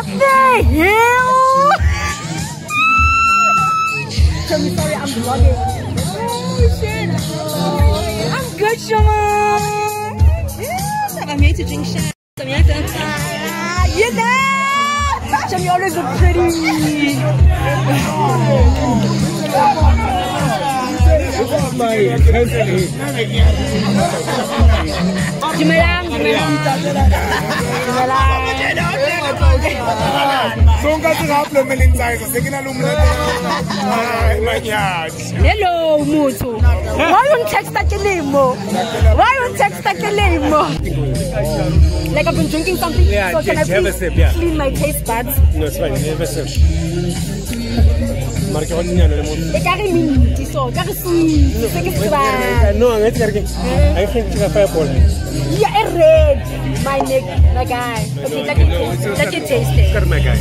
What the sorry, I'm vlogging. Oh shit! I'm good, Shama. Yeah, I'm here to drink shit. I'm here to. Ah, you know, Shama, you always look pretty. Dumelang, dumelang. Dumelang. Sonka se gape meleng tsa esa se ke na le manyadi Hello, Mutu. Why you text that limo? Why you text that limo? Like I've been drinking something, Yeah, so can I have a please sip, yeah. clean my taste buds? No, it's fine. Never sir. Mara ke gonna nyana le mo. E ka re minty, so ka re sweet, se ke se ba- No, ngetse ka re ke. I think ke ka fireball. Yeah, a red, my neck, my guy. Okay, let it taste, let it taste it. Kar my guy.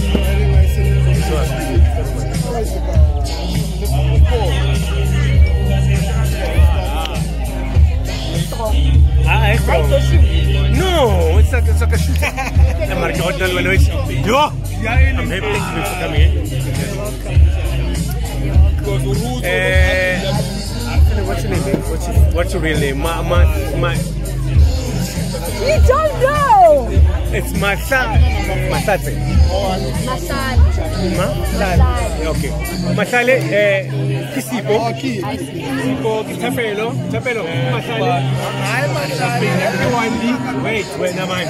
Ah, it's she- No, it's like it's like a shoot. Ke gonna nyana le Yo. I'm happy thank you for coming in. Eh, what's your name? What's your, what's your real name? My, my, my. You don't know. It's Masa, Masate. Masal. Masale. Okay. Masale, eh, Kisipo. Kisipo, Kitapelo. Kitapelo. Masale. Wandi. Wait, wait, never mind.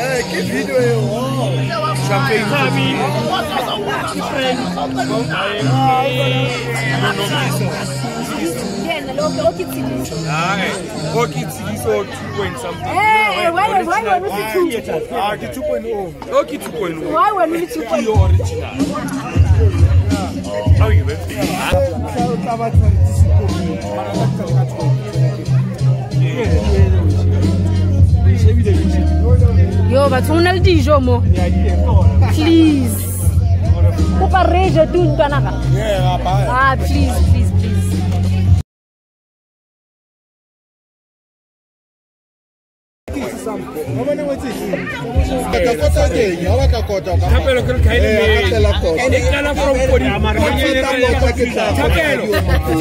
Champagne. Tabi. Yeah, naloke, lokho okithikiso hayi okithikiso 2 something. Hey wena wena usithi 2 ah ke 2.0 okay 2.0 why wena ulithi 2.0 your original how you been yo batho go na le dijo mo. Please. Kopa reje tu ntlwanaka ah please please please. Tapelo ke ka ile me. Ke kala from Kodi. Tapelo.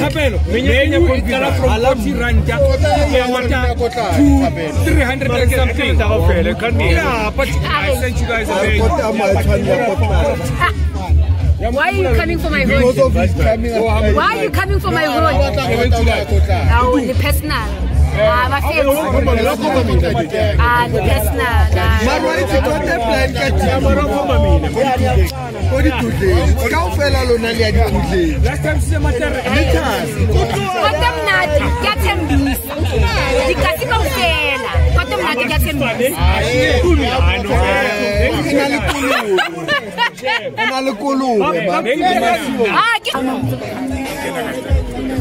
Tapelo. Menye ko kala from Kodi randa. Ya mata. 300 and something. Yeah, but I sent you guys a mail. Why are you coming for my road? Why are you coming for my road? Oh, the personal. ko dikudleng ka o fela lona le ya dikudlengkotemnate ke a tshembisa dikase kao fela kotemnate ke a tshembisa na le kolobe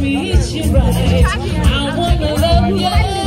treat you right. I wanna love you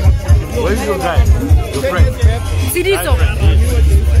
Where is your guy? Your friend? Siriso.